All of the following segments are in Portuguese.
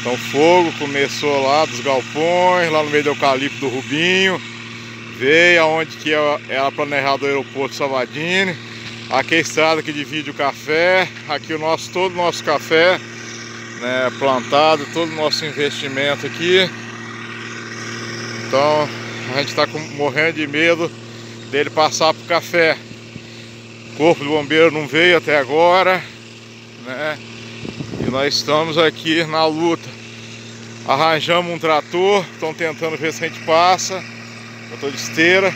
Então o fogo começou lá dos galpões, lá no meio do eucalipto do Rubinho. Veio aonde que é, era planejado o aeroporto Salvadini. Aqui é a estrada que divide o café. Aqui o nosso, todo o nosso café né, plantado, todo o nosso investimento aqui. Então a gente está morrendo de medo dele passar pro café. O corpo do bombeiro não veio até agora, né? E nós estamos aqui na luta. Arranjamos um trator, estão tentando ver se a gente passa. Eu tô de esteira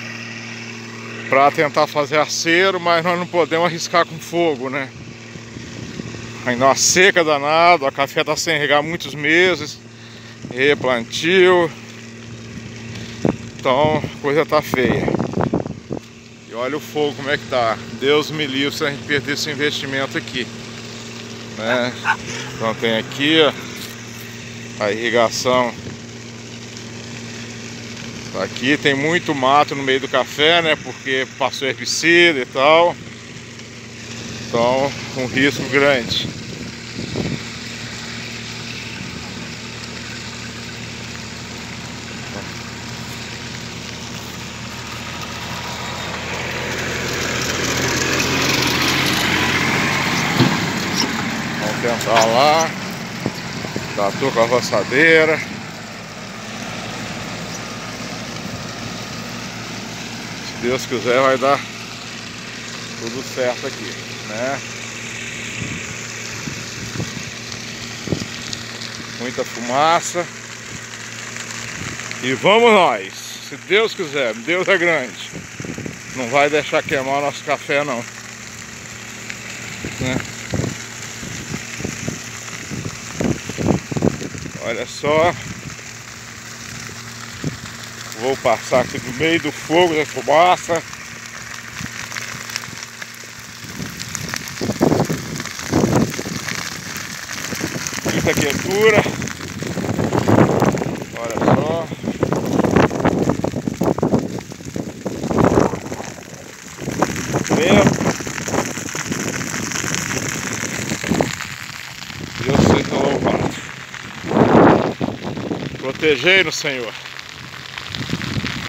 para tentar fazer acero, mas nós não podemos arriscar com fogo, né? Ainda uma seca danada, a café tá sem regar muitos meses, replantio. Então, a coisa tá feia. E olha o fogo como é que tá. Deus me livre se a gente perder esse investimento aqui. Né? Então tem aqui, ó, a irrigação. Aqui tem muito mato no meio do café, né? Porque passou herbicida e tal. Então, um risco grande. Tentar lá. Tatu com a roçadeira. Se Deus quiser vai dar tudo certo aqui, né? Muita fumaça. E vamos nós. Se Deus quiser, Deus é grande. Não vai deixar queimar nosso café não. Né? Olha só. Vou passar aqui no meio do fogo da fumaça. Muita quentura. Olha só. Vento. Protegei no Senhor.